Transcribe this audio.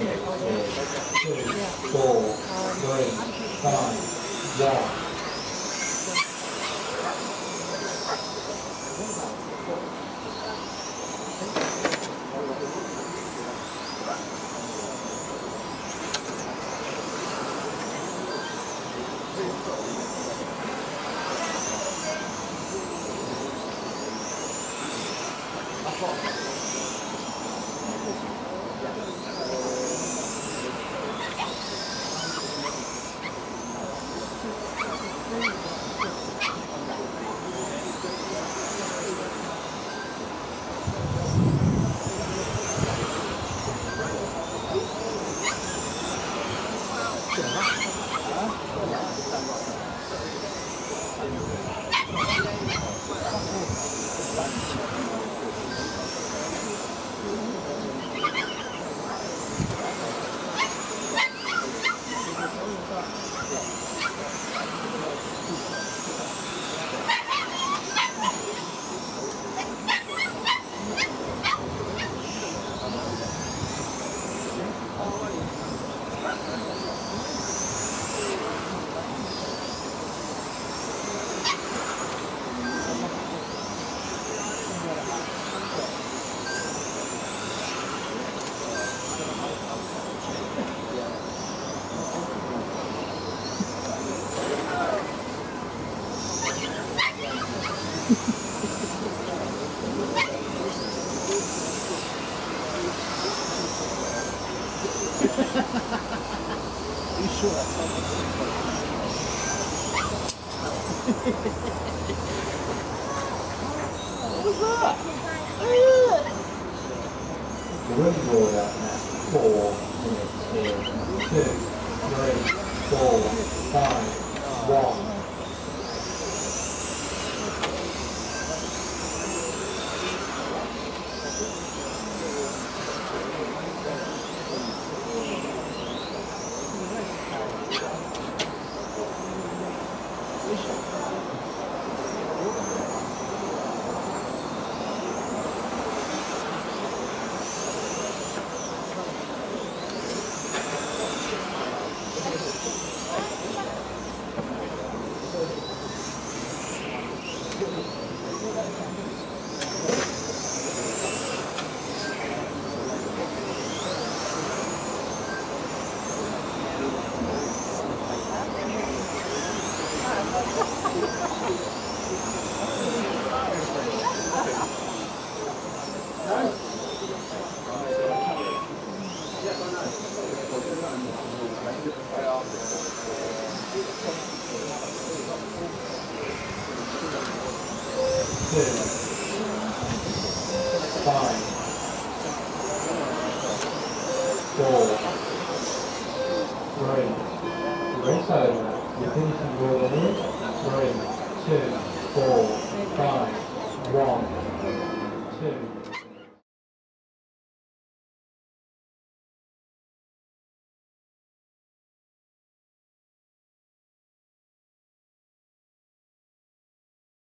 eight, two, four, three, five, one. The window at four, minutes, two, 네.